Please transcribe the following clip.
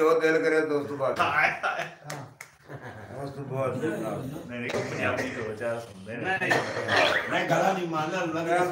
जो दिल करे तो बात हाँ। बहुत नहीं तो बचा सुनते मैं गला नहीं मान लग रहा